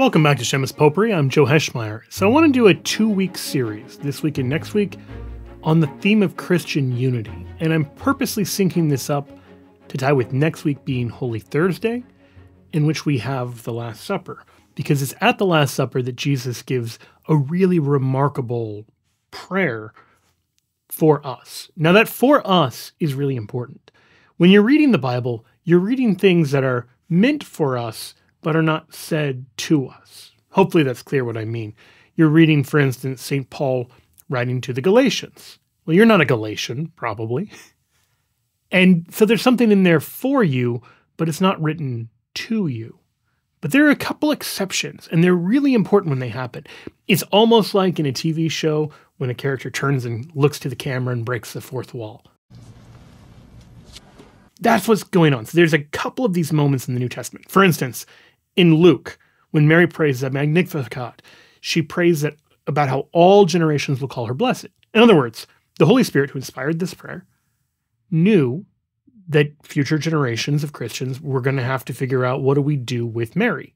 Welcome back to Shameless Popery. I'm Joe Heschmeyer. So I want to do a two-week series this week and next week on the theme of Christian unity, and I'm purposely syncing this up to tie with next week being Holy Thursday, in which we have the Last Supper, because it's at the Last Supper that Jesus gives a really remarkable prayer for us. Now, that for us is really important. When you're reading the Bible, you're reading things that are meant for us but are not said to us. Hopefully, that's clear what I mean. You're reading, for instance, St. Paul writing to the Galatians. Well, you're not a Galatian, probably. And so there's something in there for you, but it's not written to you. But there are a couple exceptions, and they're really important when they happen. It's almost like in a TV show when a character turns and looks to the camera and breaks the fourth wall. That's what's going on. So there's a couple of these moments in the New Testament. For instance, in Luke, when Mary prays the Magnificat, she prays that about how all generations will call her blessed. In other words, the Holy Spirit who inspired this prayer knew that future generations of Christians were going to have to figure out what do we do with Mary.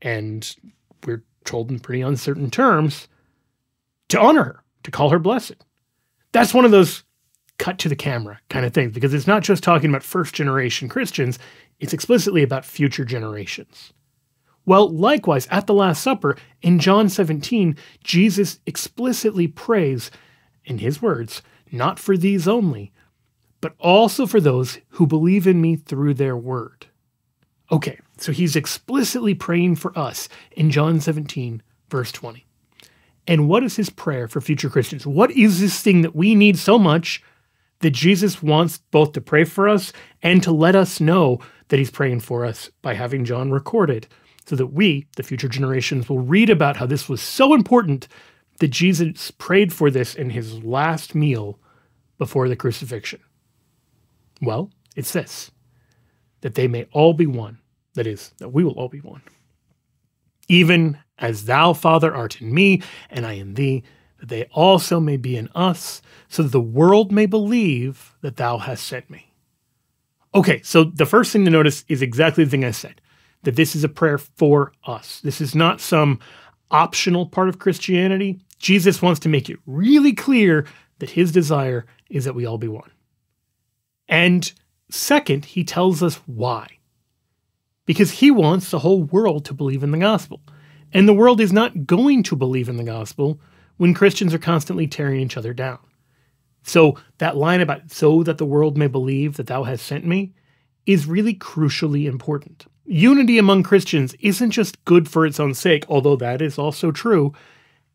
And we're told in pretty uncertain terms to honor her, to call her blessed. That's one of those cut to the camera kind of things because it's not just talking about first generation Christians, it's explicitly about future generations. Well, likewise, at the Last Supper, in John 17, Jesus explicitly prays, in his words, not for these only, but also for those who believe in me through their word. Okay, so he's explicitly praying for us in John 17, verse 20. And what is his prayer for future Christians? What is this thing that we need so much that Jesus wants both to pray for us and to let us know that he's praying for us by having John recorded? So that we, the future generations, will read about how this was so important that Jesus prayed for this in his last meal before the crucifixion. Well, it's this that they may all be one, that is, that we will all be one. Even as thou, Father, art in me, and I in thee, that they also may be in us, so that the world may believe that thou hast sent me. Okay, so the first thing to notice is exactly the thing I said that this is a prayer for us. This is not some optional part of Christianity. Jesus wants to make it really clear that his desire is that we all be one. And second, he tells us why. Because he wants the whole world to believe in the gospel. And the world is not going to believe in the gospel when Christians are constantly tearing each other down. So, that line about so that the world may believe that thou hast sent me is really crucially important. Unity among Christians isn't just good for its own sake, although that is also true.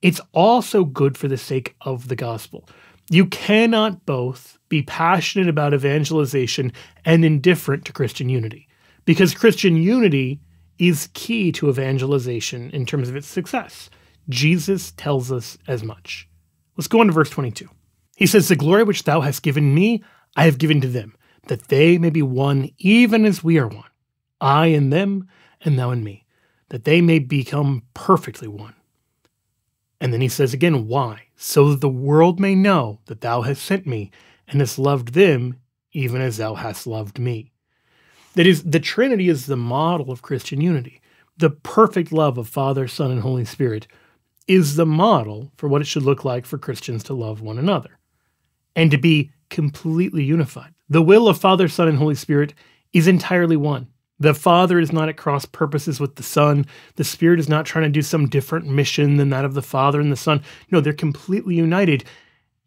It's also good for the sake of the gospel. You cannot both be passionate about evangelization and indifferent to Christian unity, because Christian unity is key to evangelization in terms of its success. Jesus tells us as much. Let's go on to verse 22. He says, The glory which thou hast given me, I have given to them, that they may be one even as we are one. I in them, and thou in me, that they may become perfectly one. And then he says again, Why? So that the world may know that thou hast sent me, and hast loved them even as thou hast loved me. That is, the Trinity is the model of Christian unity. The perfect love of Father, Son, and Holy Spirit is the model for what it should look like for Christians to love one another and to be completely unified. The will of Father, Son, and Holy Spirit is entirely one. The Father is not at cross purposes with the Son. The Spirit is not trying to do some different mission than that of the Father and the Son. No, they're completely united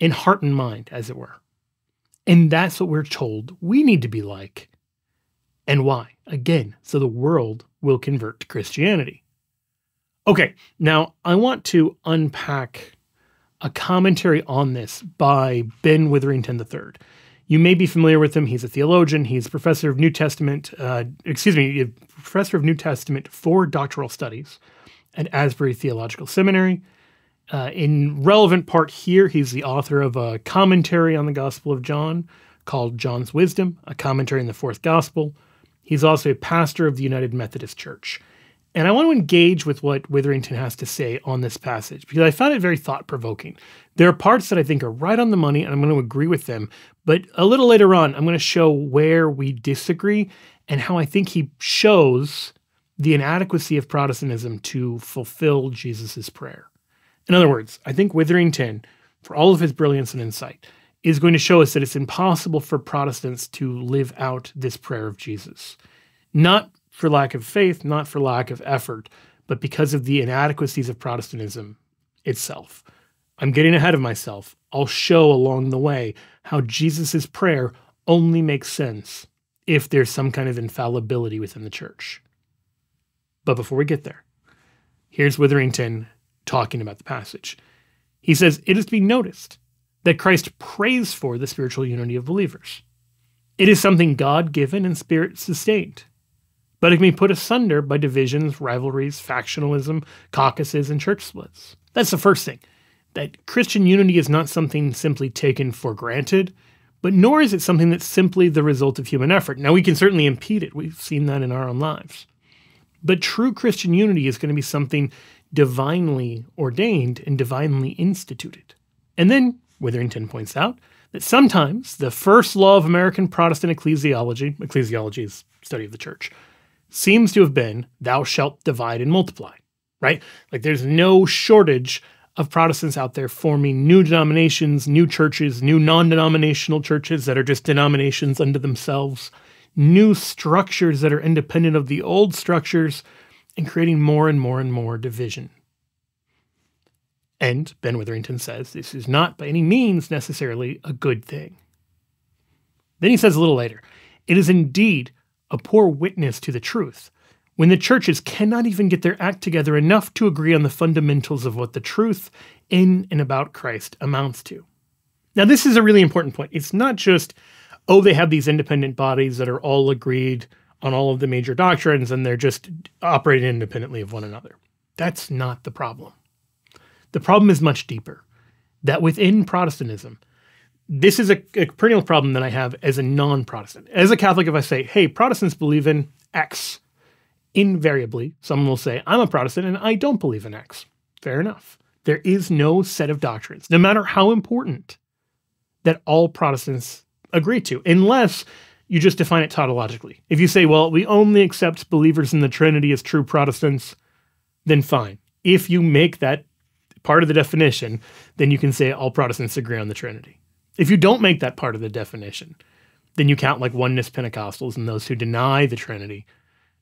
in heart and mind, as it were. And that's what we're told we need to be like. And why? Again, so the world will convert to Christianity. Okay, now I want to unpack a commentary on this by Ben Witherington III. You may be familiar with him. He's a theologian. He's a professor of New Testament, uh, excuse me, professor of New Testament for doctoral studies at Asbury Theological Seminary. Uh, in relevant part here, he's the author of a commentary on the Gospel of John called John's Wisdom, a commentary on the fourth Gospel. He's also a pastor of the United Methodist Church. And I want to engage with what Witherington has to say on this passage because I found it very thought provoking. There are parts that I think are right on the money and I'm going to agree with them. But a little later on, I'm going to show where we disagree and how I think he shows the inadequacy of Protestantism to fulfill Jesus' prayer. In other words, I think Witherington, for all of his brilliance and insight, is going to show us that it's impossible for Protestants to live out this prayer of Jesus. Not for lack of faith, not for lack of effort, but because of the inadequacies of Protestantism itself. I'm getting ahead of myself. I'll show along the way how Jesus' prayer only makes sense if there's some kind of infallibility within the church. But before we get there, here's Witherington talking about the passage. He says, It is to be noticed that Christ prays for the spiritual unity of believers. It is something God given and spirit sustained, but it can be put asunder by divisions, rivalries, factionalism, caucuses, and church splits. That's the first thing that Christian unity is not something simply taken for granted, but nor is it something that's simply the result of human effort. Now, we can certainly impede it, we've seen that in our own lives. But true Christian unity is going to be something divinely ordained and divinely instituted. And then Witherington points out that sometimes the first law of American Protestant ecclesiology, ecclesiology is study of the church, seems to have been thou shalt divide and multiply, right? Like there's no shortage of Protestants out there forming new denominations, new churches, new non denominational churches that are just denominations unto themselves, new structures that are independent of the old structures, and creating more and more and more division. And Ben Witherington says this is not by any means necessarily a good thing. Then he says a little later, it is indeed a poor witness to the truth when the churches cannot even get their act together enough to agree on the fundamentals of what the truth in and about Christ amounts to. Now, this is a really important point. It's not just, oh, they have these independent bodies that are all agreed on all of the major doctrines and they're just operating independently of one another. That's not the problem. The problem is much deeper. That within Protestantism, this is a, a perennial problem that I have as a non Protestant. As a Catholic, if I say, hey, Protestants believe in X, invariably, someone will say, I'm a Protestant and I don't believe in X. Fair enough. There is no set of doctrines, no matter how important, that all Protestants agree to, unless you just define it tautologically. If you say, well, we only accept believers in the Trinity as true Protestants, then fine. If you make that part of the definition, then you can say all Protestants agree on the Trinity. If you don't make that part of the definition, then you count like oneness Pentecostals and those who deny the Trinity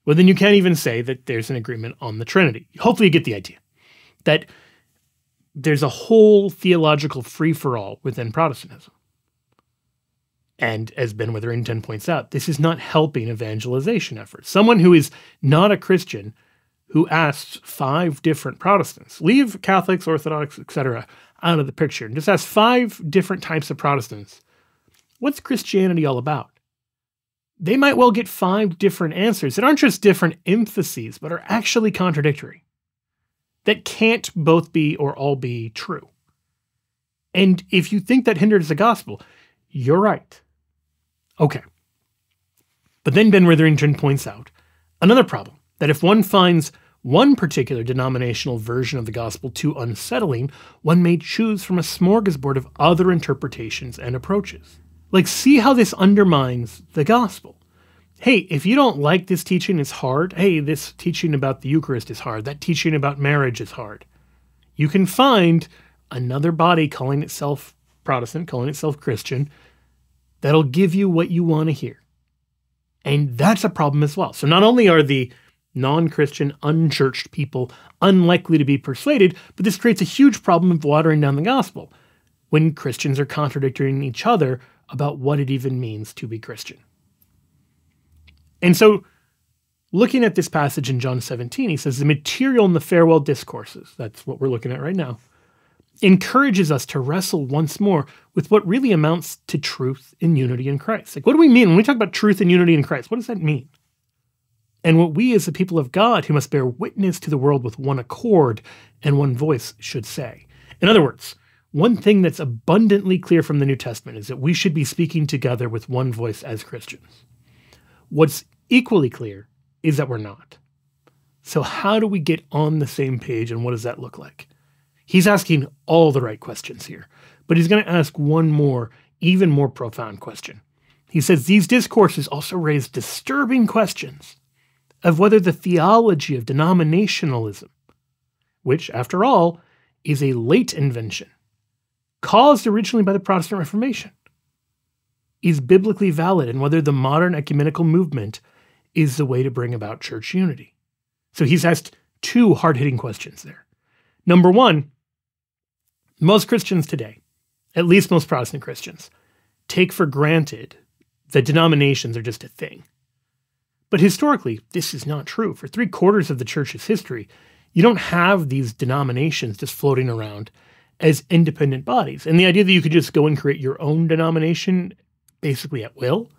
well, then you can't even say that there's an agreement on the Trinity. Hopefully, you get the idea that there's a whole theological free for all within Protestantism. And as Ben Witherington points out, this is not helping evangelization efforts. Someone who is not a Christian who asks five different Protestants, leave Catholics, Orthodox, etc., out of the picture, and just ask five different types of Protestants, what's Christianity all about? they might well get five different answers that aren't just different emphases, but are actually contradictory. That can't both be or all be true. And if you think that hinders the gospel, you're right. Okay. But then Ben Witherington points out another problem that if one finds one particular denominational version of the gospel too unsettling, one may choose from a smorgasbord of other interpretations and approaches. Like, see how this undermines the gospel. Hey, if you don't like this teaching, it's hard. Hey, this teaching about the Eucharist is hard. That teaching about marriage is hard. You can find another body calling itself Protestant, calling itself Christian, that'll give you what you want to hear. And that's a problem as well. So not only are the non Christian, unchurched people unlikely to be persuaded, but this creates a huge problem of watering down the gospel when Christians are contradicting each other about what it even means to be Christian. And so, looking at this passage in John 17, he says the material in the farewell discourses, that's what we're looking at right now, encourages us to wrestle once more with what really amounts to truth and unity in Christ. Like, what do we mean when we talk about truth and unity in Christ? What does that mean? And what we, as the people of God who must bear witness to the world with one accord and one voice, should say. In other words, one thing that's abundantly clear from the New Testament is that we should be speaking together with one voice as Christians. What's equally clear is that we're not. So, how do we get on the same page and what does that look like? He's asking all the right questions here, but he's going to ask one more, even more profound question. He says these discourses also raise disturbing questions of whether the theology of denominationalism, which, after all, is a late invention, caused originally by the Protestant Reformation, is biblically valid and whether the modern ecumenical movement is the way to bring about church unity. So he's asked two hard hitting questions there. Number one, most Christians today, at least most Protestant Christians, take for granted that denominations are just a thing. But historically, this is not true. For three quarters of the church's history, you don't have these denominations just floating around as independent bodies. And the idea that you could just go and create your own denomination basically at will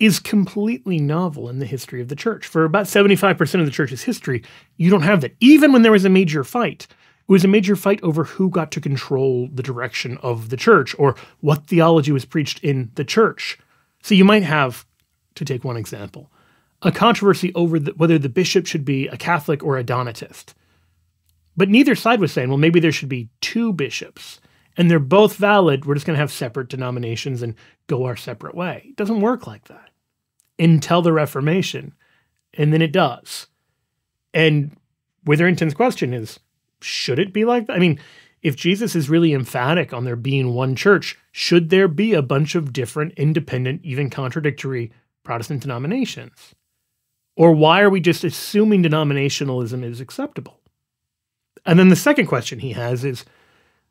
is completely novel in the history of the church. For about 75% of the church's history, you don't have that. Even when there was a major fight, it was a major fight over who got to control the direction of the church or what theology was preached in the church. So you might have, to take one example, a controversy over the, whether the bishop should be a Catholic or a Donatist. But neither side was saying, well, maybe there should be two bishops and they're both valid. We're just going to have separate denominations and go our separate way. It doesn't work like that until the Reformation. And then it does. And Witherington's question is should it be like that? I mean, if Jesus is really emphatic on there being one church, should there be a bunch of different, independent, even contradictory Protestant denominations? Or why are we just assuming denominationalism is acceptable? And then the second question he has is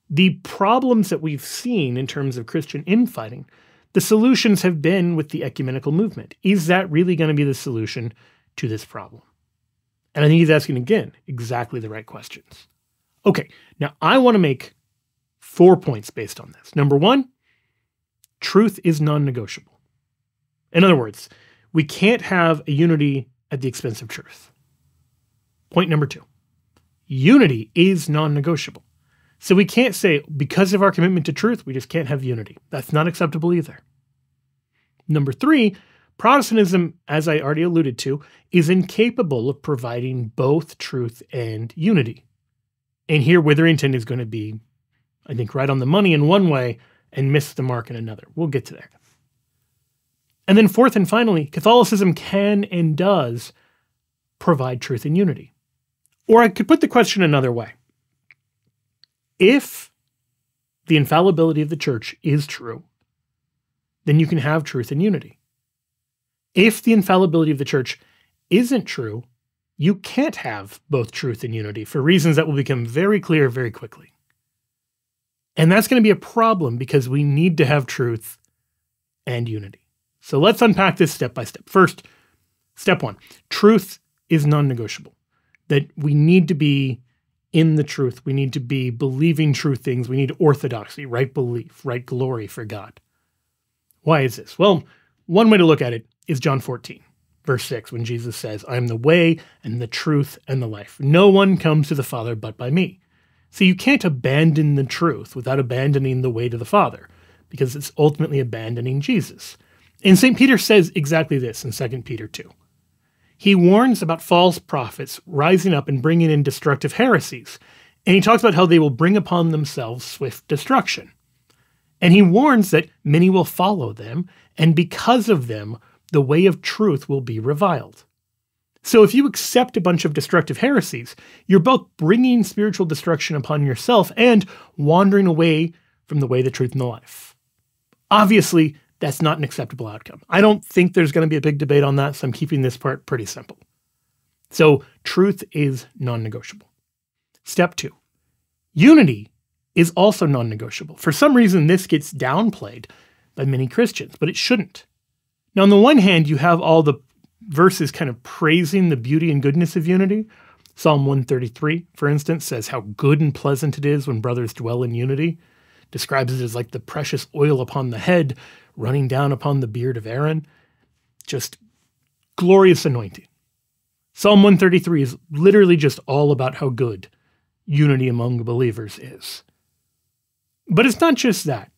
the problems that we've seen in terms of Christian infighting, the solutions have been with the ecumenical movement. Is that really going to be the solution to this problem? And I think he's asking again exactly the right questions. Okay, now I want to make four points based on this. Number one, truth is non negotiable. In other words, we can't have a unity at the expense of truth. Point number two, unity is non negotiable. So we can't say, because of our commitment to truth, we just can't have unity. That's not acceptable either. Number three, Protestantism, as I already alluded to, is incapable of providing both truth and unity. And here, Witherington is going to be, I think, right on the money in one way and miss the mark in another. We'll get to that. And then, fourth and finally, Catholicism can and does provide truth and unity. Or I could put the question another way if the infallibility of the church is true, then you can have truth and unity. If the infallibility of the church isn't true, you can't have both truth and unity for reasons that will become very clear very quickly. And that's going to be a problem because we need to have truth and unity. So let's unpack this step by step. First, step one truth is non negotiable, that we need to be in the truth. We need to be believing true things. We need orthodoxy, right belief, right glory for God. Why is this? Well, one way to look at it is John 14, verse 6, when Jesus says, I am the way and the truth and the life. No one comes to the Father but by me. So you can't abandon the truth without abandoning the way to the Father, because it's ultimately abandoning Jesus. And St. Peter says exactly this in 2 Peter 2. He warns about false prophets rising up and bringing in destructive heresies. And he talks about how they will bring upon themselves swift destruction. And he warns that many will follow them, and because of them, the way of truth will be reviled. So if you accept a bunch of destructive heresies, you're both bringing spiritual destruction upon yourself and wandering away from the way, the truth, and the life. Obviously, that's not an acceptable outcome. I don't think there's going to be a big debate on that, so I'm keeping this part pretty simple. So, truth is non negotiable. Step two unity is also non negotiable. For some reason, this gets downplayed by many Christians, but it shouldn't. Now, on the one hand, you have all the verses kind of praising the beauty and goodness of unity. Psalm 133, for instance, says how good and pleasant it is when brothers dwell in unity, describes it as like the precious oil upon the head, running down upon the beard of Aaron. Just glorious anointing. Psalm 133 is literally just all about how good unity among believers is. But it's not just that.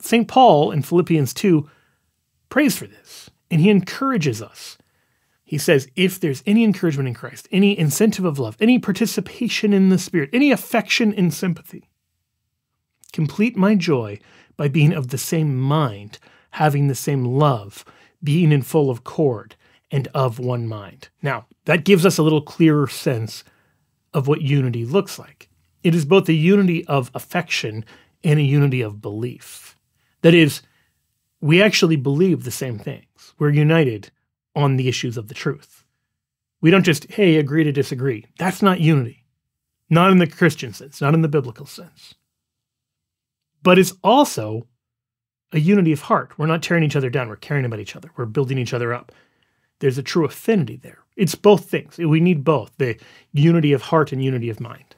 St. Paul in Philippians 2 prays for this, and he encourages us. He says, if there's any encouragement in Christ, any incentive of love, any participation in the Spirit, any affection and sympathy, complete my joy by being of the same mind, having the same love, being in full accord, and of one mind. Now, that gives us a little clearer sense of what unity looks like. It is both a unity of affection and a unity of belief. That is, we actually believe the same things. We're united on the issues of the truth. We don't just, hey, agree to disagree. That's not unity. Not in the Christian sense, not in the biblical sense. But it's also a unity of heart. We're not tearing each other down, we're caring about each other, we're building each other up. There's a true affinity there. It's both things. We need both the unity of heart and unity of mind.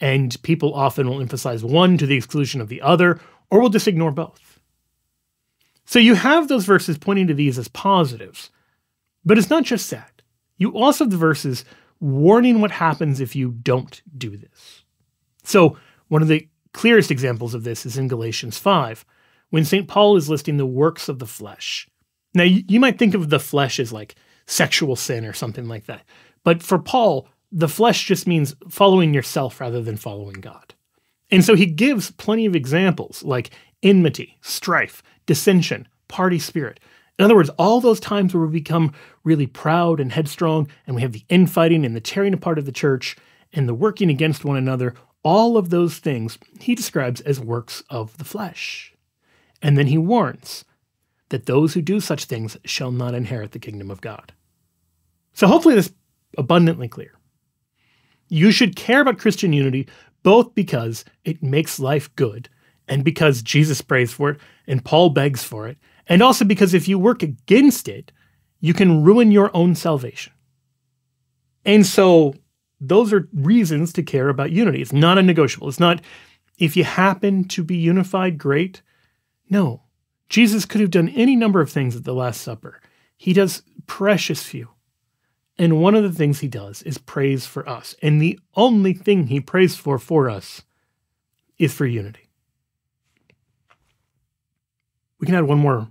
And people often will emphasize one to the exclusion of the other, or will just ignore both. So you have those verses pointing to these as positives. But it's not just that. You also have the verses warning what happens if you don't do this. So, one of the clearest examples of this is in Galatians 5, when St. Paul is listing the works of the flesh. Now, you, might think of the flesh as like sexual sin or something like that. But for Paul, the flesh just means following yourself rather than following God. And so he gives plenty of examples like enmity, strife, dissension, party spirit. In other words, all those times where we become really proud and headstrong, and we have the infighting and the tearing apart of the church and the working against one another, all of those things he describes as works of the flesh. And then he warns that those who do such things shall not inherit the kingdom of God. So hopefully this abundantly clear. You should care about Christian unity both because it makes life good and because Jesus prays for it and Paul begs for it, and also because if you work against it, you can ruin your own salvation. And so those are reasons to care about unity. It's not a negotiable. It's not if you happen to be unified, great. No. Jesus could have done any number of things at the Last Supper. He does precious few. And one of the things he does is prays for us. And the only thing he prays for for us is for unity. We can add one more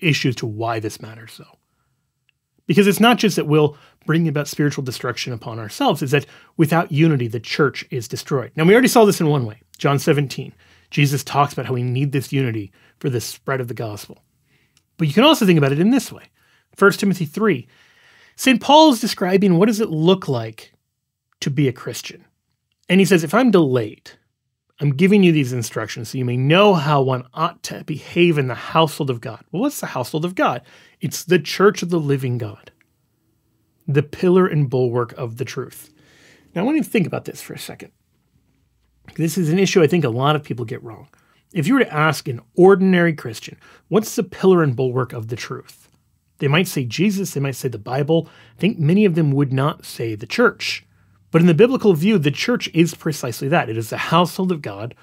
issue to why this matters, though. Because it's not just that we'll bring about spiritual destruction upon ourselves, it's that without unity, the church is destroyed. Now, we already saw this in one way. John 17, Jesus talks about how we need this unity for the spread of the gospel. But you can also think about it in this way 1 Timothy 3 St. Paul is describing what does it look like to be a Christian. And he says, if I'm delayed, I'm giving you these instructions so you may know how one ought to behave in the household of God. Well, what's the household of God? It's the church of the living God, the pillar and bulwark of the truth. Now, I want you to think about this for a second. This is an issue I think a lot of people get wrong. If you were to ask an ordinary Christian, what's the pillar and bulwark of the truth? They might say Jesus, they might say the Bible. I think many of them would not say the church. But in the biblical view, the church is precisely that it is the household of God,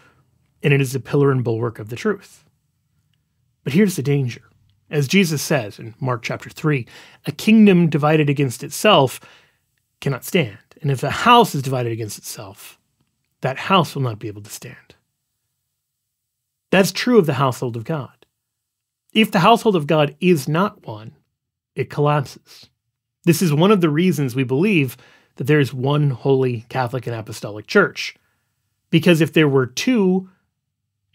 and it is the pillar and bulwark of the truth. But here's the danger. As Jesus says in Mark chapter 3, a kingdom divided against itself cannot stand. And if a house is divided against itself, that house will not be able to stand. That's true of the household of God. If the household of God is not one, it collapses. This is one of the reasons we believe that there is one holy Catholic and Apostolic Church. Because if there were two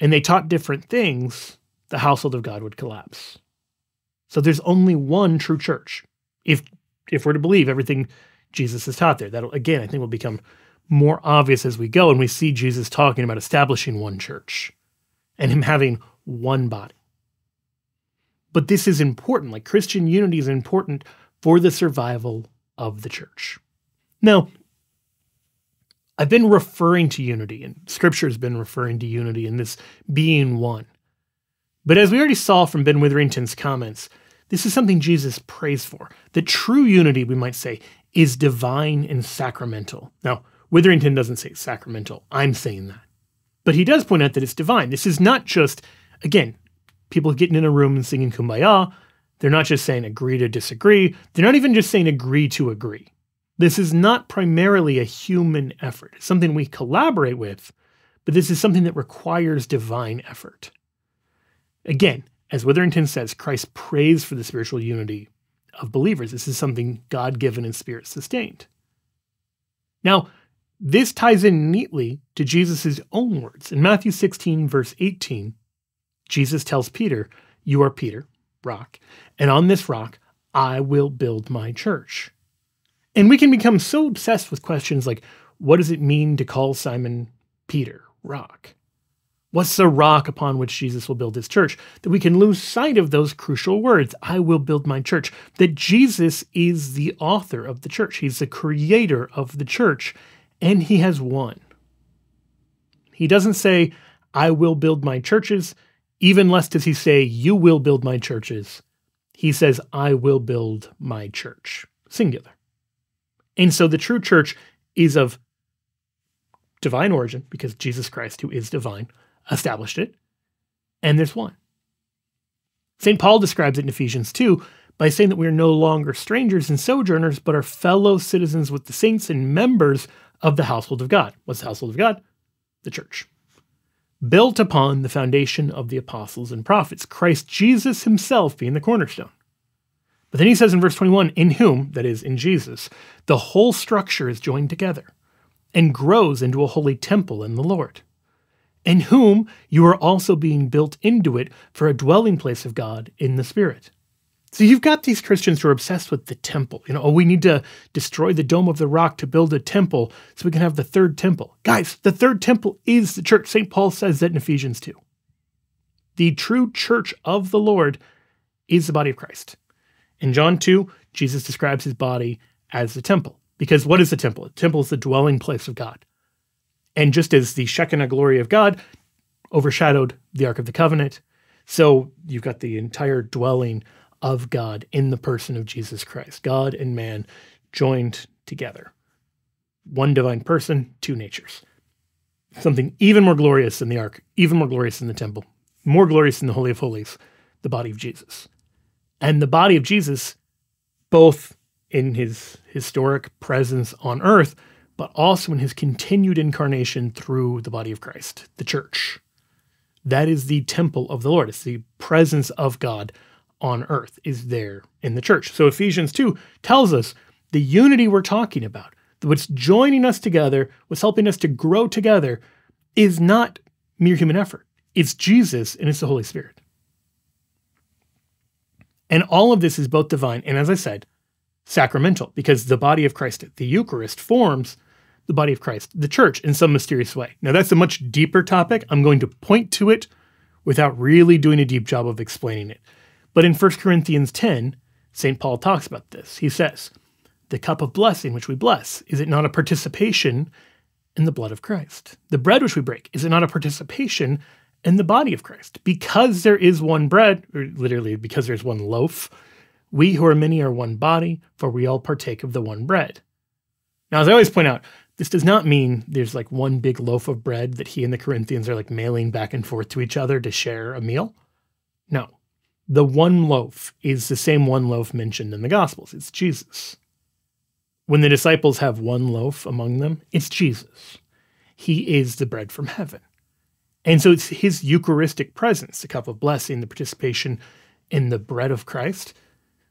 and they taught different things, the household of God would collapse. So there's only one true church. If if we're to believe everything Jesus has taught there, that again I think will become more obvious as we go and we see Jesus talking about establishing one church and him having one body. But this is important. Like Christian unity is important for the survival of the church. Now, I've been referring to unity, and scripture has been referring to unity and this being one. But as we already saw from Ben Witherington's comments, this is something Jesus prays for. The true unity, we might say, is divine and sacramental. Now, Witherington doesn't say sacramental. I'm saying that. But he does point out that it's divine. This is not just, again, people getting in a room and singing kumbaya. They're not just saying agree to disagree. They're not even just saying agree to agree. This is not primarily a human effort. It's something we collaborate with, but this is something that requires divine effort. Again, as Witherington says, Christ prays for the spiritual unity of believers. This is something God given and spirit sustained. Now, this ties in neatly to Jesus' own words. In Matthew 16, verse 18, Jesus tells Peter, You are Peter, rock, and on this rock I will build my church. And we can become so obsessed with questions like what does it mean to call Simon Peter rock? What's the rock upon which Jesus will build his church? That we can lose sight of those crucial words I will build my church. That Jesus is the author of the church, he's the creator of the church, and he has won. He doesn't say, I will build my churches, even less does he say, You will build my churches. He says, I will build my church, singular. And so the true church is of divine origin, because Jesus Christ, who is divine, established it, and there's one. St. Paul describes it in Ephesians 2 by saying that we are no longer strangers and sojourners, but are fellow citizens with the saints and members of the household of God. What's the household of God? The church. Built upon the foundation of the apostles and prophets, Christ Jesus himself being the cornerstone. But then he says in verse 21 In whom, that is, in Jesus, the whole structure is joined together and grows into a holy temple in the Lord in whom you are also being built into it for a dwelling place of God in the Spirit. So you've got these Christians who are obsessed with the temple. You know, oh, we need to destroy the dome of the rock to build a temple so we can have the third temple. Guys, the third temple is the church. St. Paul says that in Ephesians 2. The true church of the Lord is the body of Christ. In John 2, Jesus describes his body as the temple. Because what is the temple? The temple is the dwelling place of God. And just as the Shekinah glory of God overshadowed the Ark of the Covenant, so you've got the entire dwelling of God in the person of Jesus Christ, God and man joined together. One divine person, two natures. Something even more glorious than the ark, even more glorious than the temple, more glorious than the Holy of Holies, the body of Jesus. And the body of Jesus, both in his historic presence on earth, but also in his continued incarnation through the body of Christ, the church. That is the temple of the Lord. It's the presence of God on earth is there in the church. So Ephesians 2 tells us the unity we're talking about, what's joining us together, what's helping us to grow together, is not mere human effort. It's Jesus and it's the Holy Spirit. And all of this is both divine and, as I said, sacramental, because the body of Christ, the Eucharist, forms the body of Christ, the church, in some mysterious way. Now, that's a much deeper topic. I'm going to point to it without really doing a deep job of explaining it. But in 1 Corinthians 10, St. Paul talks about this. He says, The cup of blessing which we bless, is it not a participation in the blood of Christ? The bread which we break, is it not a participation in the body of Christ? Because there is one bread, or literally because there's one loaf, we who are many are one body, for we all partake of the one bread. Now, as I always point out, this does not mean there's like one big loaf of bread that he and the Corinthians are like mailing back and forth to each other to share a meal. No. The one loaf is the same one loaf mentioned in the Gospels. It's Jesus. When the disciples have one loaf among them, it's Jesus. He is the bread from heaven. And so it's his Eucharistic presence, the cup of blessing, the participation in the bread of Christ.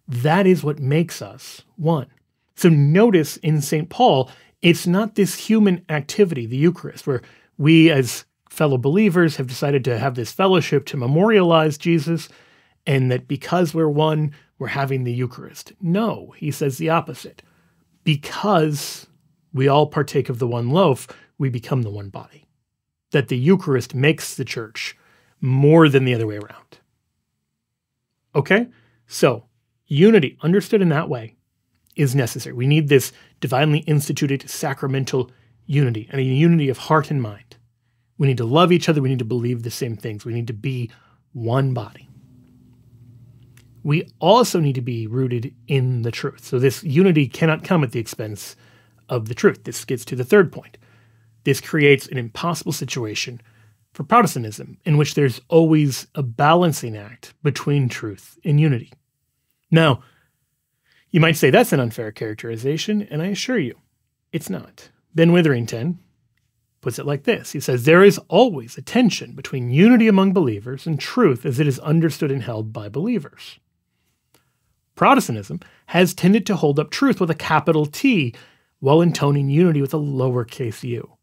That is what makes us one. So notice in St. Paul, it's not this human activity, the Eucharist, where we as fellow believers have decided to have this fellowship to memorialize Jesus, and that because we're one, we're having the Eucharist. No, he says the opposite. Because we all partake of the one loaf, we become the one body. That the Eucharist makes the church more than the other way around. Okay? So, unity, understood in that way, is necessary. We need this divinely instituted sacramental unity and a unity of heart and mind. We need to love each other. We need to believe the same things. We need to be one body. We also need to be rooted in the truth. So, this unity cannot come at the expense of the truth. This gets to the third point. This creates an impossible situation for Protestantism in which there's always a balancing act between truth and unity. Now, you might say that's an unfair characterization, and I assure you, it's not. Ben Witherington puts it like this He says, There is always a tension between unity among believers and truth as it is understood and held by believers. Protestantism has tended to hold up truth with a capital T while intoning unity with a lowercase u,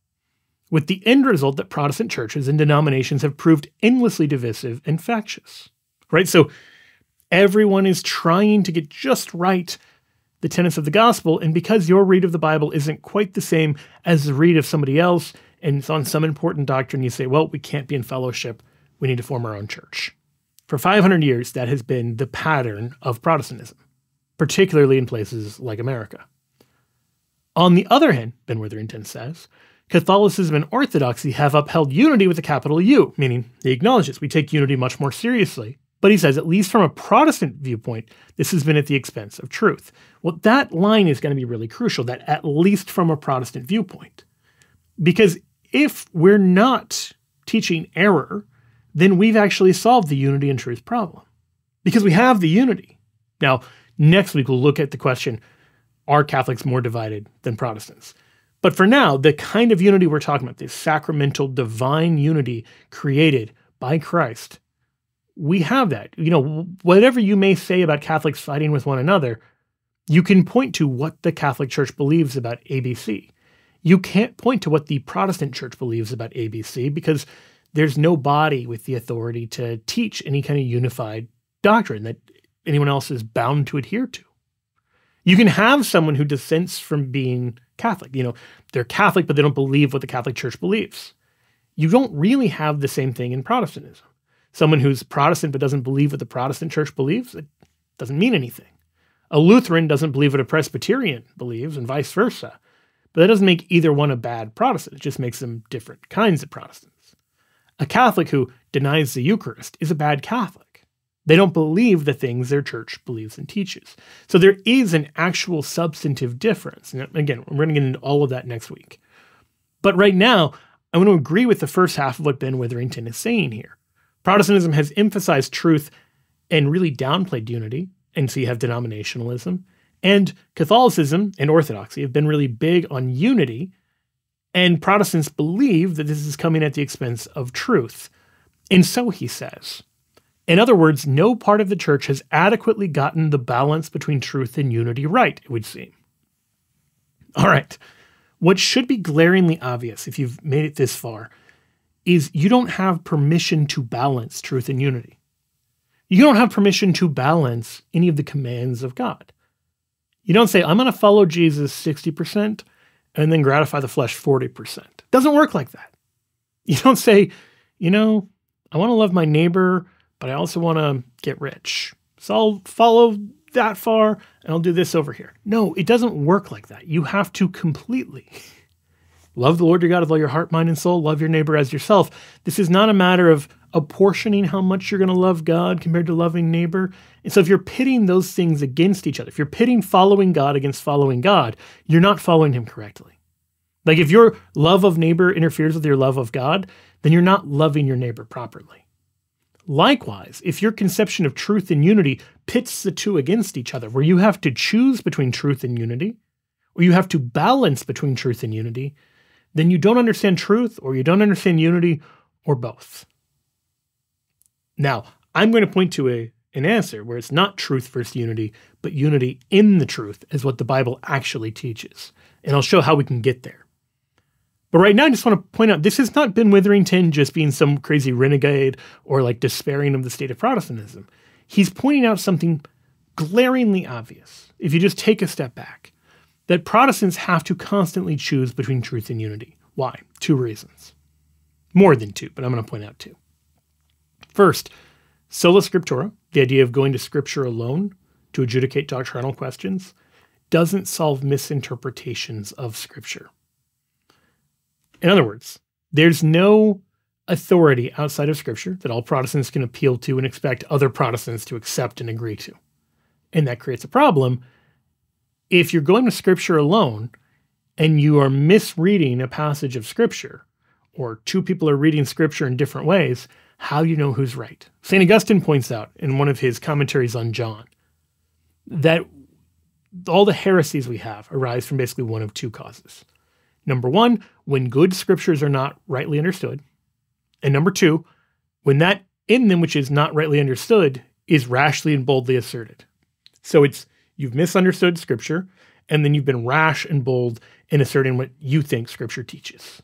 with the end result that Protestant churches and denominations have proved endlessly divisive and factious. Right? So everyone is trying to get just right the tenets of the gospel. And because your read of the Bible isn't quite the same as the read of somebody else, and it's on some important doctrine, you say, well, we can't be in fellowship. We need to form our own church. For 500 years, that has been the pattern of Protestantism, particularly in places like America. On the other hand, Ben Witherington says, Catholicism and Orthodoxy have upheld unity with a capital U, meaning he acknowledges we take unity much more seriously. But he says, at least from a Protestant viewpoint, this has been at the expense of truth. Well, that line is going to be really crucial, that at least from a Protestant viewpoint. Because if we're not teaching error, then we've actually solved the unity and truth problem. Because we have the unity. Now, next week we'll look at the question are Catholics more divided than Protestants? But for now, the kind of unity we're talking about, this sacramental divine unity created by Christ, we have that. You know, whatever you may say about Catholics fighting with one another, you can point to what the Catholic Church believes about ABC. You can't point to what the Protestant Church believes about ABC because there's no body with the authority to teach any kind of unified doctrine that anyone else is bound to adhere to. You can have someone who dissents from being Catholic. You know, they're Catholic, but they don't believe what the Catholic Church believes. You don't really have the same thing in Protestantism. Someone who's Protestant but doesn't believe what the Protestant Church believes, it doesn't mean anything. A Lutheran doesn't believe what a Presbyterian believes, and vice versa. But that doesn't make either one a bad Protestant. It just makes them different kinds of Protestants. A Catholic who denies the Eucharist is a bad Catholic. They don't believe the things their church believes and teaches. So there is an actual substantive difference. And again, we're going to get into all of that next week. But right now, I want to agree with the first half of what Ben Witherington is saying here. Protestantism has emphasized truth and really downplayed unity, and so you have denominationalism. And Catholicism and Orthodoxy have been really big on unity, and Protestants believe that this is coming at the expense of truth. And so he says, in other words, no part of the church has adequately gotten the balance between truth and unity right, it would seem. All right. What should be glaringly obvious if you've made it this far is you don't have permission to balance truth and unity. You don't have permission to balance any of the commands of God. You don't say, I'm going to follow Jesus 60% and then gratify the flesh 40%. It doesn't work like that. You don't say, you know, I want to love my neighbor but I also want to get rich. So I'll follow that far and I'll do this over here. No, it doesn't work like that. You have to completely love the Lord your God with all your heart, mind, and soul. Love your neighbor as yourself. This is not a matter of apportioning how much you're going to love God compared to loving neighbor. And so if you're pitting those things against each other, if you're pitting following God against following God, you're not following him correctly. Like if your love of neighbor interferes with your love of God, then you're not loving your neighbor properly. Likewise, if your conception of truth and unity pits the two against each other, where you have to choose between truth and unity, or you have to balance between truth and unity, then you don't understand truth or you don't understand unity or both. Now, I'm going to point to a, an answer where it's not truth versus unity, but unity in the truth is what the Bible actually teaches. And I'll show how we can get there. But right now, I just want to point out this has not been Witherington just being some crazy renegade or like despairing of the state of Protestantism. He's pointing out something glaringly obvious if you just take a step back that Protestants have to constantly choose between truth and unity. Why? Two reasons. More than two, but I'm going to point out two. First, sola scriptura, the idea of going to scripture alone to adjudicate doctrinal questions, doesn't solve misinterpretations of scripture. In other words, there's no authority outside of Scripture that all Protestants can appeal to and expect other Protestants to accept and agree to. And that creates a problem. If you're going to Scripture alone and you are misreading a passage of Scripture, or two people are reading Scripture in different ways, how do you know who's right? St. Augustine points out in one of his commentaries on John that all the heresies we have arise from basically one of two causes. Number one, when good scriptures are not rightly understood. And number two, when that in them which is not rightly understood is rashly and boldly asserted. So it's you've misunderstood scripture, and then you've been rash and bold in asserting what you think scripture teaches.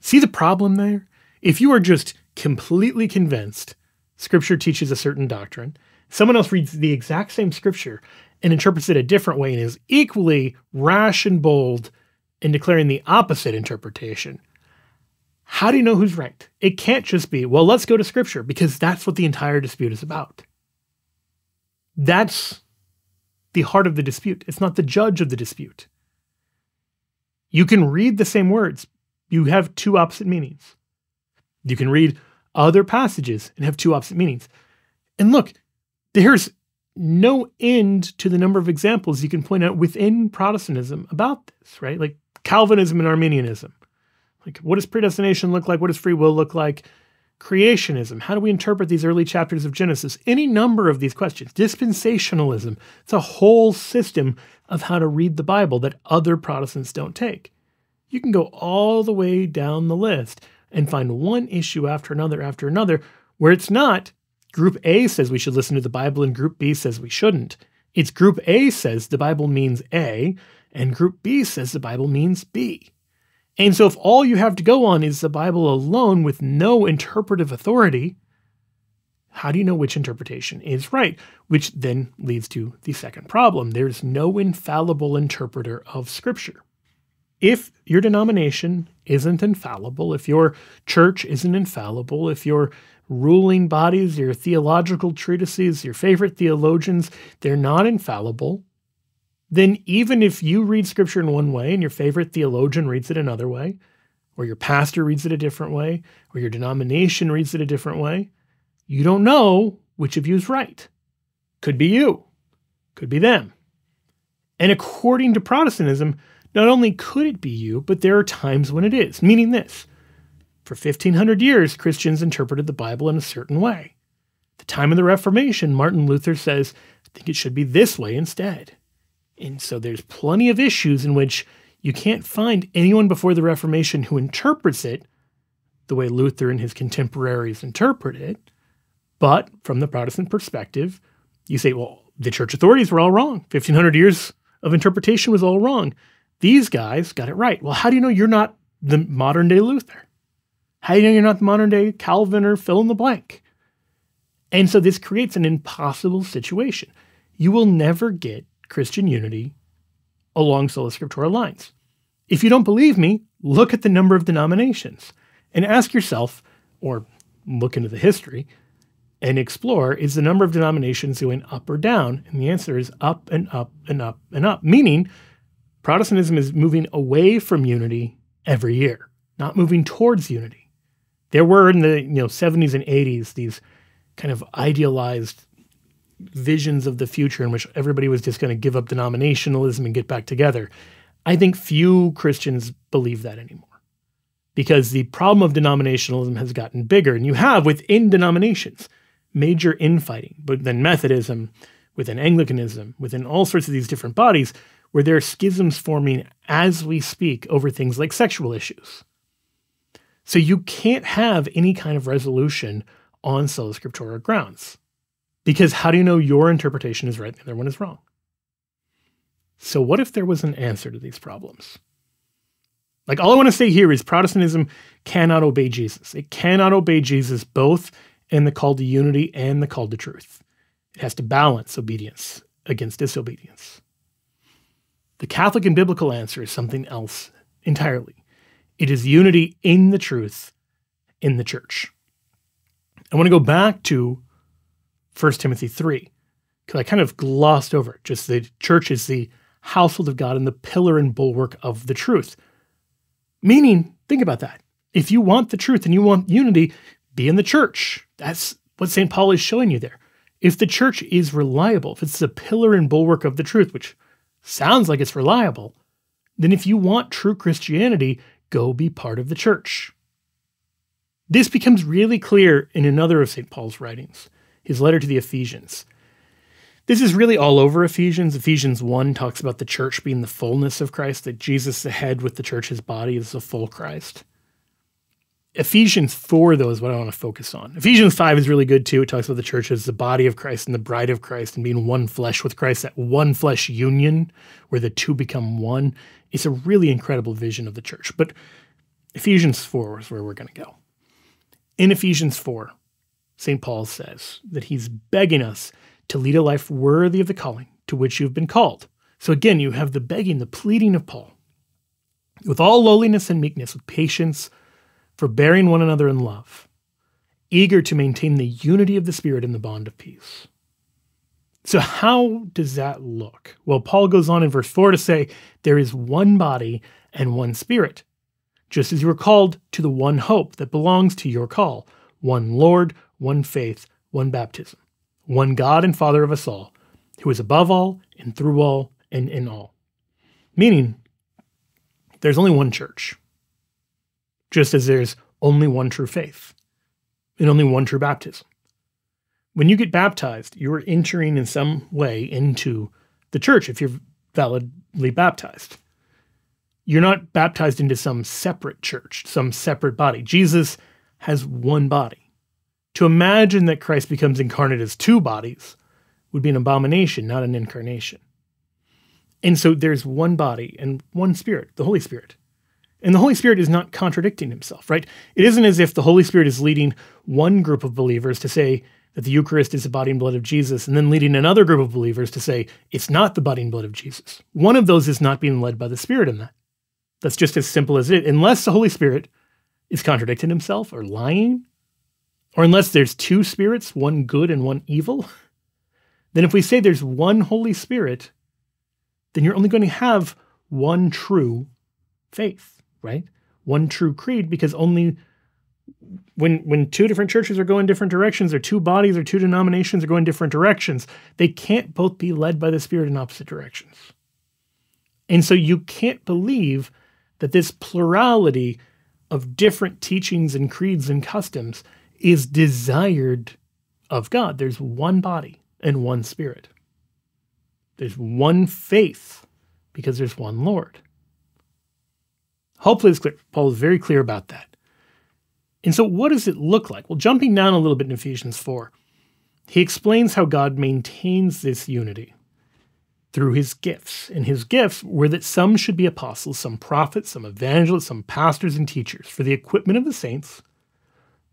See the problem there? If you are just completely convinced scripture teaches a certain doctrine, Someone else reads the exact same scripture and interprets it a different way and is equally rash and bold in declaring the opposite interpretation. How do you know who's right? It can't just be, well, let's go to scripture because that's what the entire dispute is about. That's the heart of the dispute. It's not the judge of the dispute. You can read the same words, you have two opposite meanings. You can read other passages and have two opposite meanings. And look, there's no end to the number of examples you can point out within Protestantism about this, right? Like Calvinism and Arminianism. Like, what does predestination look like? What does free will look like? Creationism. How do we interpret these early chapters of Genesis? Any number of these questions. Dispensationalism. It's a whole system of how to read the Bible that other Protestants don't take. You can go all the way down the list and find one issue after another after another where it's not Group A says we should listen to the Bible and Group B says we shouldn't. It's Group A says the Bible means A and Group B says the Bible means B. And so if all you have to go on is the Bible alone with no interpretive authority, how do you know which interpretation is right? Which then leads to the second problem. There's no infallible interpreter of Scripture. If your denomination isn't infallible, if your church isn't infallible, if your ruling bodies, your theological treatises, your favorite theologians, they're not infallible, then even if you read scripture in one way and your favorite theologian reads it another way, or your pastor reads it a different way, or your denomination reads it a different way, you don't know which of you is right. Could be you, could be them. And according to Protestantism, not only could it be you, but there are times when it is, meaning this for 1500 years, Christians interpreted the Bible in a certain way. At the time of the Reformation, Martin Luther says, I think it should be this way instead. And so there's plenty of issues in which you can't find anyone before the Reformation who interprets it the way Luther and his contemporaries interpret it. But from the Protestant perspective, you say, well, the church authorities were all wrong. 1500 years of interpretation was all wrong. These guys got it right. Well, how do you know you're not the modern day Luther? How do you know you're not the modern day Calvin or fill in the blank? And so this creates an impossible situation. You will never get Christian unity along sola scriptura lines. If you don't believe me, look at the number of denominations and ask yourself, or look into the history and explore is the number of denominations going up or down? And the answer is up and up and up and up, meaning Protestantism is moving away from unity every year, not moving towards unity there were in the you know 70s and 80s these kind of idealized visions of the future in which everybody was just going to give up denominationalism and get back together. I think few Christians believe that anymore because the problem of denominationalism has gotten bigger. And you have within denominations major infighting, but then Methodism, within Anglicanism, within all sorts of these different bodies, where there are schisms forming as we speak over things like sexual issues so you can't have any kind of resolution on sola scriptura grounds. Because how do you know your interpretation is right and the other one is wrong? So, what if there was an answer to these problems? Like, all I want to say here is Protestantism cannot obey Jesus. It cannot obey Jesus both in the call to unity and the call to truth. It has to balance obedience against disobedience. The Catholic and biblical answer is something else entirely. It is unity in the truth in the church. I want to go back to 1 Timothy 3 because I kind of glossed over it. Just the church is the household of God and the pillar and bulwark of the truth. Meaning, think about that. If you want the truth and you want unity, be in the church. That's what St. Paul is showing you there. If the church is reliable, if it's the pillar and bulwark of the truth, which sounds like it's reliable, then if you want true Christianity, go be part of the church. This becomes really clear in another of St. Paul's writings, his letter to the Ephesians. This is really all over Ephesians. Ephesians 1 talks about the church being the fullness of Christ, that Jesus, the head, with the church, his body, is the full Christ. Ephesians 4, though, is what I want to focus on. Ephesians 5 is really good too. It talks about the church as the body of Christ and the bride of Christ and being one flesh with Christ, that one flesh union where the two become one. It's a really incredible vision of the church. But Ephesians 4 is where we're going to go. In Ephesians 4, St. Paul says that he's begging us to lead a life worthy of the calling to which you have been called. So again, you have the begging, the pleading of Paul. With all lowliness and meekness, with patience, forbearing one another in love, eager to maintain the unity of the Spirit in the bond of peace. So, how does that look? Well, Paul goes on in verse 4 to say, There is one body and one Spirit, just as you were called to the one hope that belongs to your call one Lord, one faith, one baptism, one God and Father of us all, who is above all and through all and in all. Meaning, there's only one church, just as there's only one true faith and only one true baptism. When you get baptized, you are entering in some way into the church if you're validly baptized. You're not baptized into some separate church, some separate body. Jesus has one body. To imagine that Christ becomes incarnate as two bodies would be an abomination, not an incarnation. And so there's one body and one spirit, the Holy Spirit. And the Holy Spirit is not contradicting himself, right? It isn't as if the Holy Spirit is leading one group of believers to say that the Eucharist is the body and blood of Jesus, and then leading another group of believers to say it's not the body and blood of Jesus. One of those is not being led by the Spirit in that. That's just as simple as it. Unless the Holy Spirit is contradicting himself or lying, or unless there's two spirits, one good and one evil, then if we say there's one Holy Spirit, then you're only going to have one true faith right? One true creed because only when when two different churches are going different directions or two bodies or two denominations are going different directions, they can't both be led by the spirit in opposite directions. And so you can't believe that this plurality of different teachings and creeds and customs is desired of God. There's one body and one spirit. There's one faith because there's one Lord. Hopefully, it's clear. Paul is very clear about that. And so, what does it look like? Well, jumping down a little bit in Ephesians 4, he explains how God maintains this unity through his gifts. And his gifts were that some should be apostles, some prophets, some evangelists, some pastors and teachers for the equipment of the saints,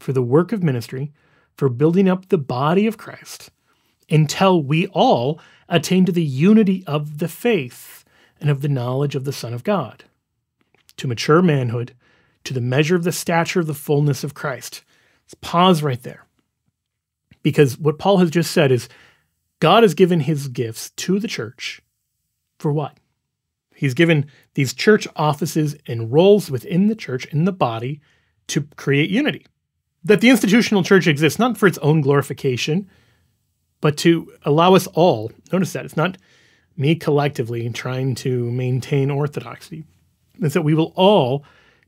for the work of ministry, for building up the body of Christ, until we all attain to the unity of the faith and of the knowledge of the Son of God to mature manhood, to the measure of the stature of the fullness of Christ. Let's pause right there. Because what Paul has just said is God has given his gifts to the church for what? He's given these church offices and roles within the church, in the body, to create unity. That the institutional church exists not for its own glorification, but to allow us all, notice that it's not me collectively trying to maintain orthodoxy, is that we will all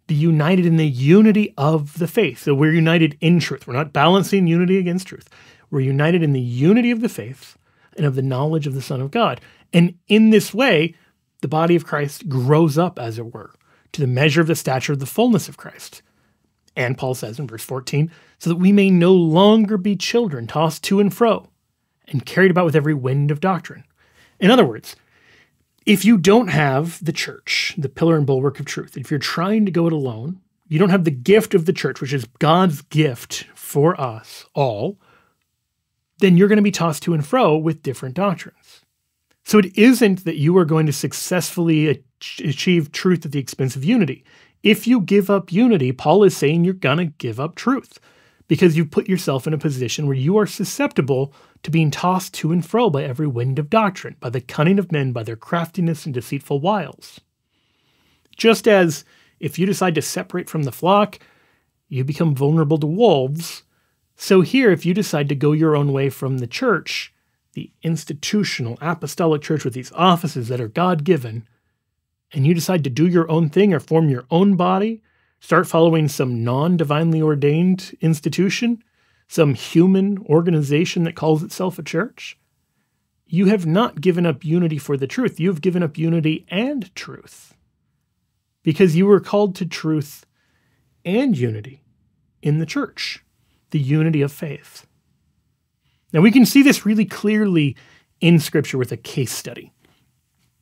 be united in the unity of the faith. So we're united in truth. We're not balancing unity against truth. We're united in the unity of the faith and of the knowledge of the Son of God. And in this way, the body of Christ grows up, as it were, to the measure of the stature of the fullness of Christ. And Paul says in verse 14, so that we may no longer be children tossed to and fro and carried about with every wind of doctrine. In other words, if you don't have the church, the pillar and bulwark of truth, if you're trying to go it alone, you don't have the gift of the church, which is God's gift for us all, then you're going to be tossed to and fro with different doctrines. So it isn't that you are going to successfully achieve truth at the expense of unity. If you give up unity, Paul is saying you're going to give up truth because you put yourself in a position where you are susceptible to being tossed to and fro by every wind of doctrine, by the cunning of men, by their craftiness and deceitful wiles. Just as if you decide to separate from the flock, you become vulnerable to wolves, so here, if you decide to go your own way from the church, the institutional apostolic church with these offices that are God given, and you decide to do your own thing or form your own body, start following some non divinely ordained institution, some human organization that calls itself a church, you have not given up unity for the truth. You have given up unity and truth because you were called to truth and unity in the church, the unity of faith. Now, we can see this really clearly in Scripture with a case study.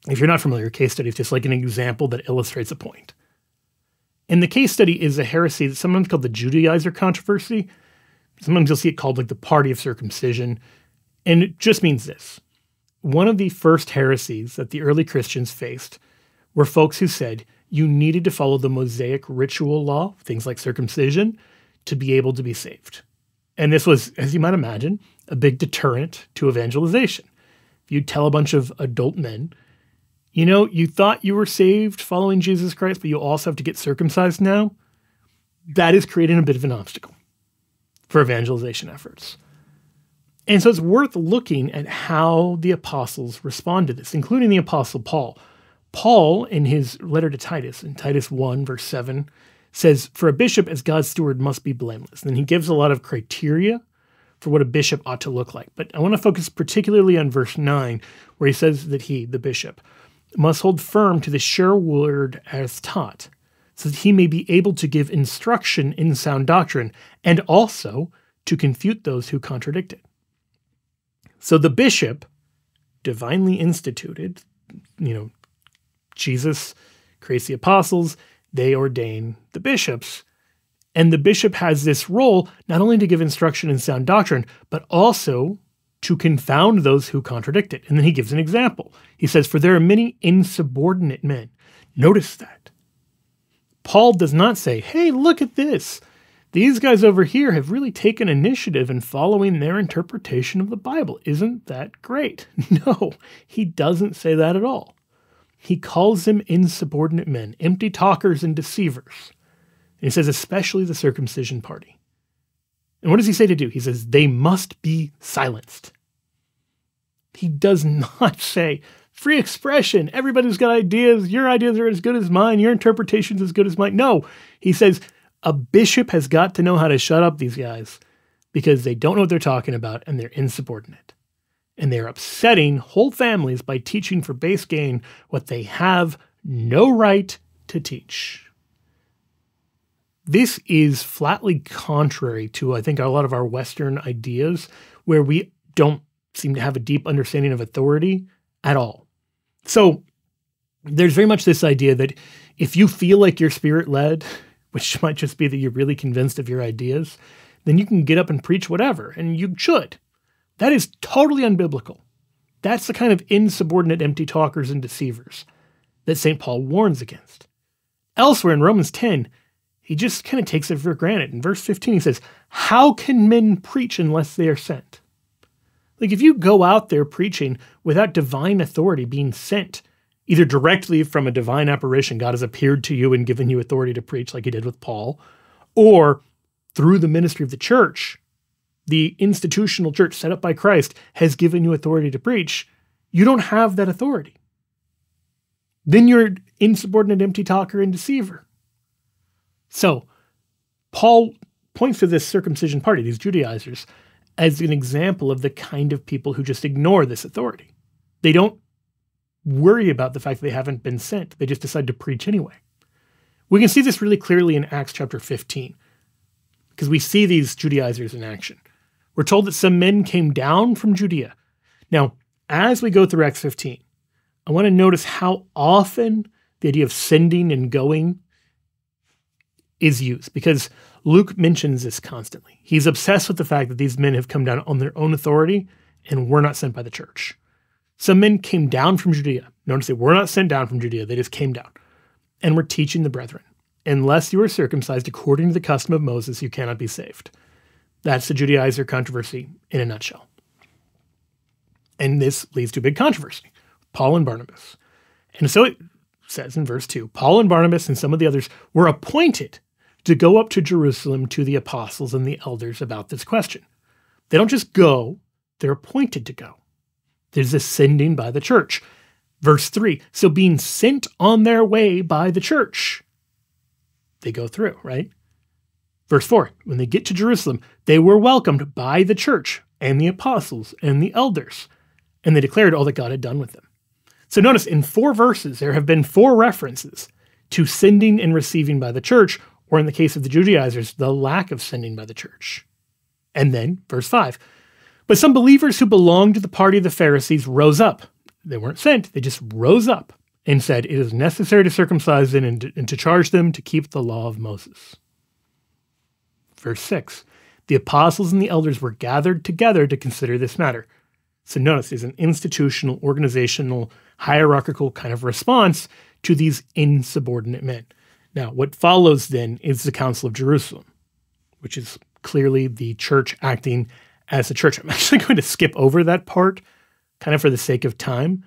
If you're not familiar, case study is just like an example that illustrates a point. And the case study is a heresy that's sometimes called the Judaizer controversy, sometimes you'll see it called like the party of circumcision. And it just means this one of the first heresies that the early Christians faced were folks who said you needed to follow the Mosaic ritual law, things like circumcision, to be able to be saved. And this was, as you might imagine, a big deterrent to evangelization. If you tell a bunch of adult men, you know, you thought you were saved following Jesus Christ, but you also have to get circumcised now, that is creating a bit of an obstacle for evangelization efforts. And so it's worth looking at how the apostles respond to this, including the apostle Paul. Paul, in his letter to Titus, in Titus 1, verse 7, says, For a bishop as God's steward must be blameless. And he gives a lot of criteria for what a bishop ought to look like. But I want to focus particularly on verse 9, where he says that he, the bishop, must hold firm to the sure word as taught, so that he may be able to give instruction in sound doctrine, and also to confute those who contradict it. So the bishop, divinely instituted, you know, Jesus creates the apostles, they ordain the bishops. And the bishop has this role not only to give instruction in sound doctrine, but also to confound those who contradict it. And then he gives an example. He says, For there are many insubordinate men. Notice that. Paul does not say, Hey, look at this. These guys over here have really taken initiative in following their interpretation of the Bible. Isn't that great? No, he doesn't say that at all. He calls them insubordinate men, empty talkers and deceivers. And he says, especially the circumcision party. And what does he say to do? He says, they must be silenced. He does not say, free expression, everybody's got ideas, your ideas are as good as mine, your interpretation's as good as mine. No, he says, a bishop has got to know how to shut up these guys because they don't know what they're talking about and they're insubordinate. And they're upsetting whole families by teaching for base gain what they have no right to teach. This is flatly contrary to, I think, a lot of our Western ideas where we don't seem to have a deep understanding of authority at all. So there's very much this idea that if you feel like you're spirit led, which might just be that you're really convinced of your ideas, then you can get up and preach whatever, and you should. That is totally unbiblical. That's the kind of insubordinate empty talkers and deceivers that St. Paul warns against. Elsewhere in Romans 10, he just kind of takes it for granted. In verse 15, he says, How can men preach unless they are sent? Like, if you go out there preaching without divine authority being sent, either directly from a divine apparition, God has appeared to you and given you authority to preach, like he did with Paul, or through the ministry of the church, the institutional church set up by Christ has given you authority to preach, you don't have that authority. Then you're insubordinate, empty talker, and deceiver. So, Paul points to this circumcision party, these Judaizers, as an example of the kind of people who just ignore this authority. They don't worry about the fact that they haven't been sent. They just decide to preach anyway. We can see this really clearly in Acts chapter 15, because we see these Judaizers in action. We're told that some men came down from Judea. Now, as we go through Acts 15, I want to notice how often the idea of sending and going is used, because Luke mentions this constantly. He's obsessed with the fact that these men have come down on their own authority and were not sent by the church. Some men came down from Judea. Notice they were not sent down from Judea, they just came down and were teaching the brethren. Unless you are circumcised according to the custom of Moses, you cannot be saved. That's the Judaizer controversy in a nutshell. And this leads to a big controversy Paul and Barnabas. And so it says in verse 2 Paul and Barnabas and some of the others were appointed to go up to Jerusalem to the apostles and the elders about this question. They don't just go, they're appointed to go. There's a sending by the church. Verse 3 so being sent on their way by the church, they go through, right? Verse 4 when they get to Jerusalem, they were welcomed by the church and the apostles and the elders, and they declared all that God had done with them. So notice in four verses, there have been four references to sending and receiving by the church, or in the case of the Judaizers, the lack of sending by the church. And then, verse 5 but some believers who belonged to the party of the Pharisees rose up. They weren't sent, they just rose up and said, It is necessary to circumcise them and to, charge them to keep the law of Moses. Verse 6 The apostles and the elders were gathered together to consider this matter. So notice there's an institutional, organizational, hierarchical kind of response to these insubordinate men. Now, what follows then is the Council of Jerusalem, which is clearly the church acting as a church. I'm actually going to skip over that part kind of for the sake of time,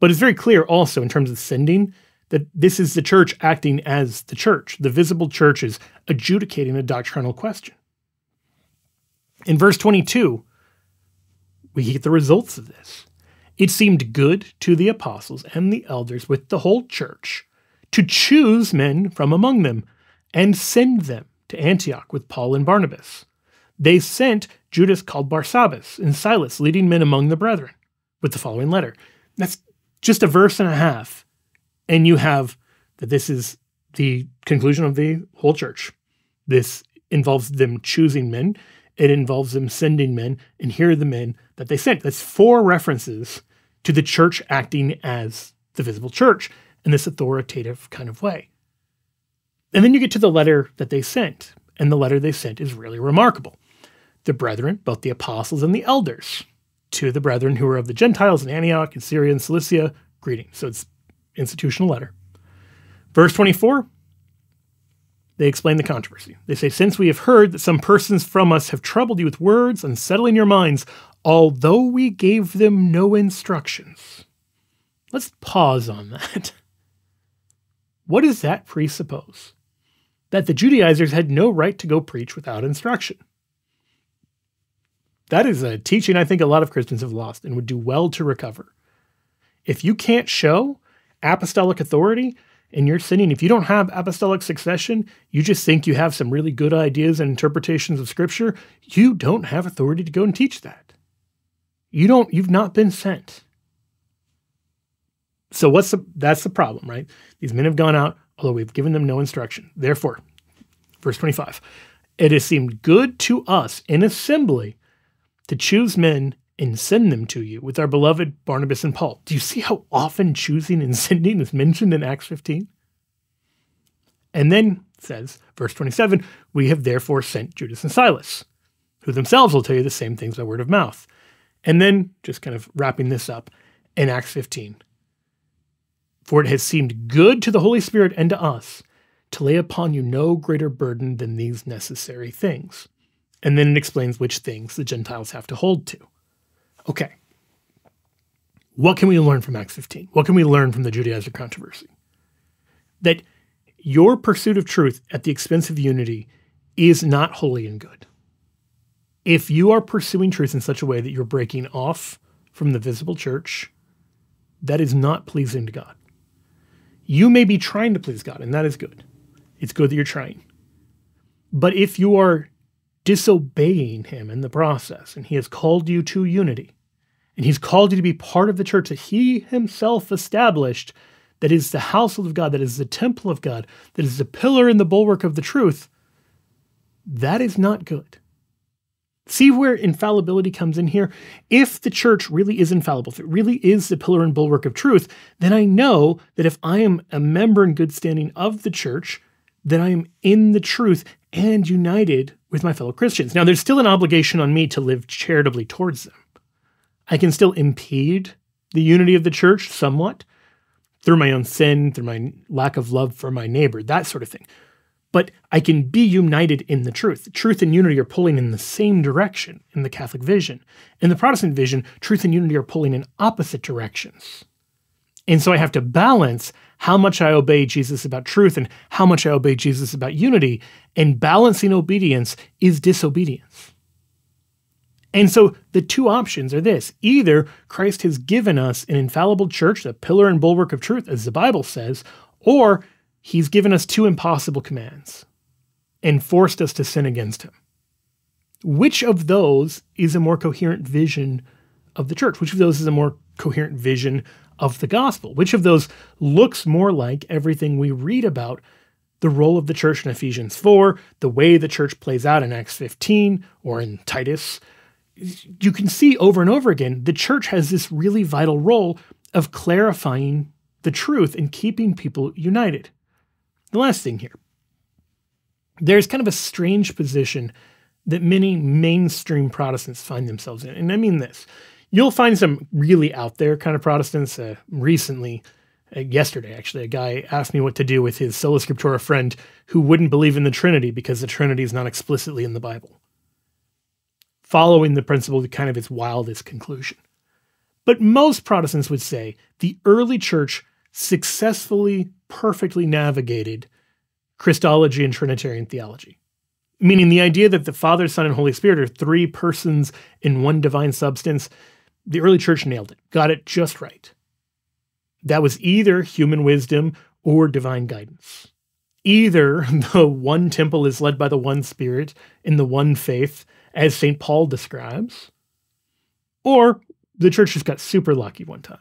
but it's very clear also in terms of sending that this is the church acting as the church. The visible church is adjudicating a doctrinal question. In verse 22, we get the results of this. It seemed good to the apostles and the elders with the whole church to choose men from among them and send them to Antioch with Paul and Barnabas. They sent Judas called Barsabbas and Silas, leading men among the brethren, with the following letter. That's just a verse and a half. And you have that this is the conclusion of the whole church. This involves them choosing men, it involves them sending men, and here are the men that they sent. That's four references to the church acting as the visible church in this authoritative kind of way. And then you get to the letter that they sent, and the letter they sent is really remarkable. The brethren, both the apostles and the elders, to the brethren who are of the Gentiles in Antioch and Syria and Cilicia, greeting. So it's institutional letter. Verse 24, they explain the controversy. They say, Since we have heard that some persons from us have troubled you with words, unsettling your minds, although we gave them no instructions. Let's pause on that. What does that presuppose? That the Judaizers had no right to go preach without instruction. That is a teaching I think a lot of Christians have lost and would do well to recover. If you can't show apostolic authority in your sinning, if you don't have apostolic succession, you just think you have some really good ideas and interpretations of scripture, you don't have authority to go and teach that. You don't, you've not been sent. So what's the that's the problem, right? These men have gone out, although we've given them no instruction. Therefore, verse 25, it has seemed good to us in assembly to choose men and send them to you with our beloved Barnabas and Paul. Do you see how often choosing and sending is mentioned in Acts 15? And then says, verse 27, we have therefore sent Judas and Silas, who themselves will tell you the same things by word of mouth. And then, just kind of wrapping this up, in Acts 15, for it has seemed good to the Holy Spirit and to us to lay upon you no greater burden than these necessary things. And then it explains which things the Gentiles have to hold to. Okay. What can we learn from Acts 15? What can we learn from the Judaizer controversy? That your pursuit of truth at the expense of unity is not holy and good. If you are pursuing truth in such a way that you're breaking off from the visible church, that is not pleasing to God. You may be trying to please God, and that is good. It's good that you're trying. But if you are disobeying Him in the process, and He has called you to unity, and He's called you to be part of the church that He Himself established, that is the household of God, that is the temple of God, that is the pillar and the bulwark of the truth, that is not good. See where infallibility comes in here? If the church really is infallible, if it really is the pillar and bulwark of truth, then I know that if I am a member in good standing of the church, then I am in the truth and united with my fellow Christians. Now, there's still an obligation on me to live charitably towards them. I can still impede the unity of the church somewhat through my own sin, through my lack of love for my neighbor, that sort of thing but I can be united in the truth. Truth and unity are pulling in the same direction in the Catholic vision. In the Protestant vision, truth and unity are pulling in opposite directions. And so I have to balance how much I obey Jesus about truth and how much I obey Jesus about unity. And balancing obedience is disobedience. And so the two options are this either Christ has given us an infallible church, the pillar and bulwark of truth, as the Bible says, or he's given us two impossible commands and forced us to sin against him. Which of those is a more coherent vision of the church? Which of those is a more coherent vision of the gospel? Which of those looks more like everything we read about the role of the church in Ephesians 4, the way the church plays out in Acts 15 or in Titus? You can see over and over again the church has this really vital role of clarifying the truth and keeping people united. The last thing here there's kind of a strange position that many mainstream Protestants find themselves in. And I mean this You'll find some really out there kind of Protestants. Uh, recently, uh, yesterday actually, a guy asked me what to do with his sola scriptura friend who wouldn't believe in the Trinity because the Trinity is not explicitly in the Bible. Following the principle to kind of its wildest conclusion. But most Protestants would say the early church successfully, perfectly navigated Christology and Trinitarian theology. Meaning the idea that the Father, Son, and Holy Spirit are three persons in one divine substance, the early church nailed it, got it just right. That was either human wisdom or divine guidance. Either the one temple is led by the one Spirit in the one faith, as St. Paul describes, or the church just got super lucky one time.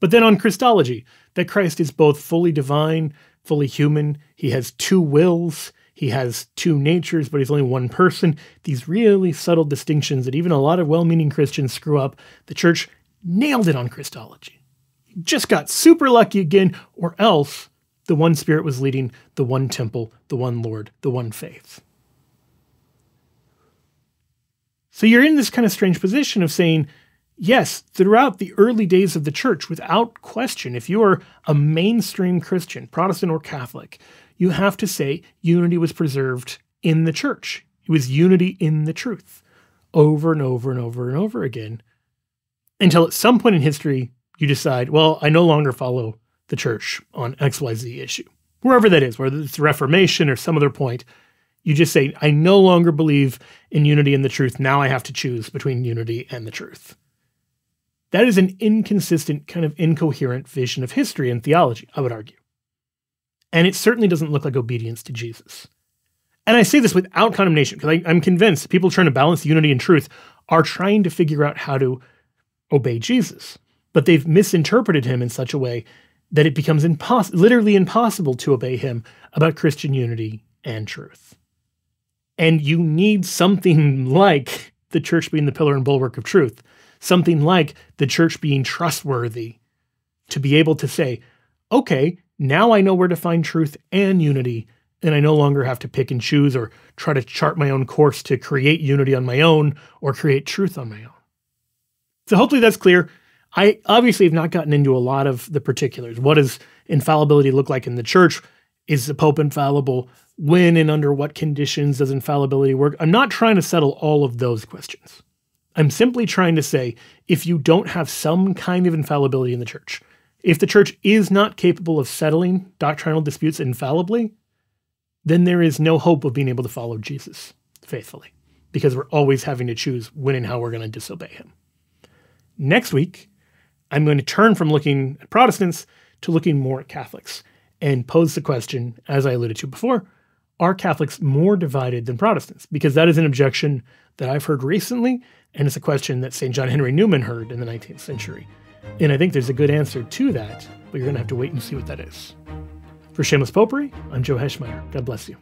But then on Christology, that Christ is both fully divine, fully human, he has two wills, he has two natures, but he's only one person. These really subtle distinctions that even a lot of well meaning Christians screw up. The church nailed it on Christology. Just got super lucky again, or else the one Spirit was leading the one temple, the one Lord, the one faith. So you're in this kind of strange position of saying, yes, throughout the early days of the church, without question, if you are a mainstream Christian, Protestant or Catholic, you have to say unity was preserved in the church. It was unity in the truth over and over and over and over again until at some point in history you decide, well, I no longer follow the church on XYZ issue. Wherever that is, whether it's Reformation or some other point, you just say, I no longer believe in unity and the truth. Now I have to choose between unity and the truth. That is an inconsistent, kind of incoherent vision of history and theology, I would argue. And it certainly doesn't look like obedience to Jesus. And I say this without condemnation because I'm convinced people trying to balance unity and truth are trying to figure out how to obey Jesus. But they've misinterpreted him in such a way that it becomes impos- literally impossible to obey him about Christian unity and truth. And you need something like the church being the pillar and bulwark of truth, something like the church being trustworthy to be able to say, okay, now I know where to find truth and unity, and I no longer have to pick and choose or try to chart my own course to create unity on my own or create truth on my own. So hopefully that's clear. I obviously have not gotten into a lot of the particulars. What does infallibility look like in the church? Is the Pope infallible? When and under what conditions does infallibility work? I'm not trying to settle all of those questions. I'm simply trying to say if you don't have some kind of infallibility in the church, if the church is not capable of settling doctrinal disputes infallibly, then there is no hope of being able to follow Jesus faithfully because we're always having to choose when and how we're going to disobey him. Next week, I'm going to turn from looking at Protestants to looking more at Catholics and pose the question, as I alluded to before, are Catholics more divided than Protestants? Because that is an objection that I've heard recently, and it's a question that St. John Henry Newman heard in the 19th century. And I think there's a good answer to that, but you're going to have to wait and see what that is. For Shameless Popery, I'm Joe Heschmeyer. God bless you.